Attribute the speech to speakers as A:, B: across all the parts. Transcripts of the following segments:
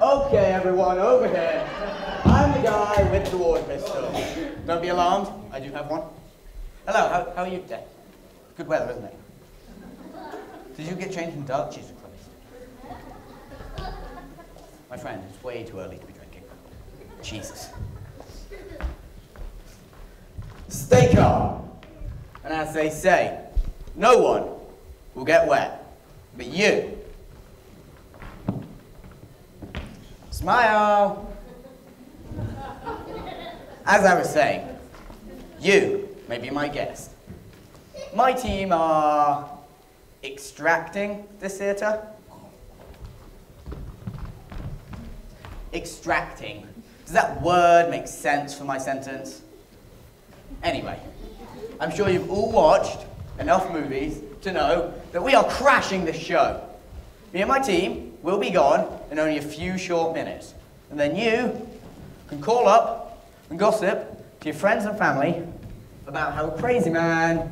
A: Okay, everyone, over here. I'm the guy with the water pistol. Don't be alarmed, I do have one. Hello, how, how are you today? Good weather, isn't it? Did you get changed in dark? Jesus Christ. My friend, it's way too early to be drinking. Jesus. Stay calm. And as they say, no one will get wet, but you. Smile. As I was saying, you may be my guest. My team are extracting this theatre. Extracting. Does that word make sense for my sentence? Anyway, I'm sure you've all watched enough movies to know that we are crashing this show. Me and my team will be gone in only a few short minutes. And then you can call up and gossip to your friends and family about how a crazy man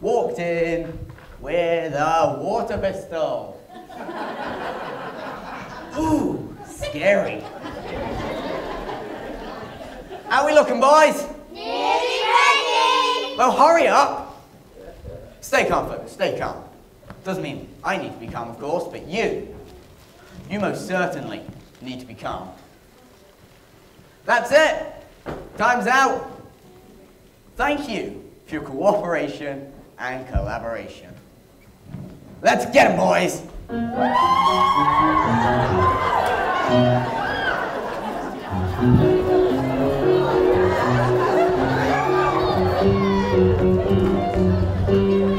A: walked in with a water pistol. Ooh, scary. How we looking, boys?
B: Nearly ready!
A: Well, hurry up. Stay calm, folks. Stay calm. Doesn't mean I need to be calm, of course, but you, you most certainly need to be calm. That's it. Time's out. Thank you for your cooperation and collaboration. Let's get 'em, boys.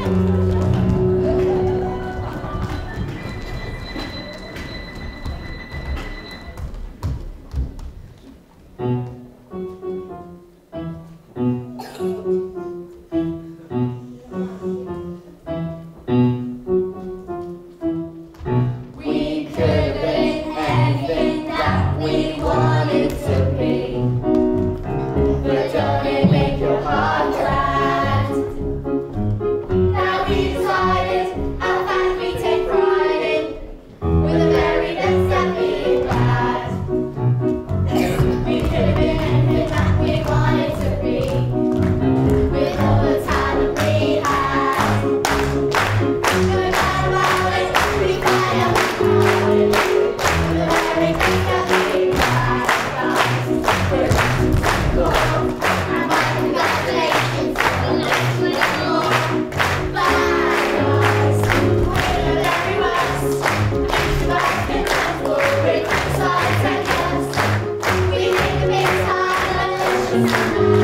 B: and let's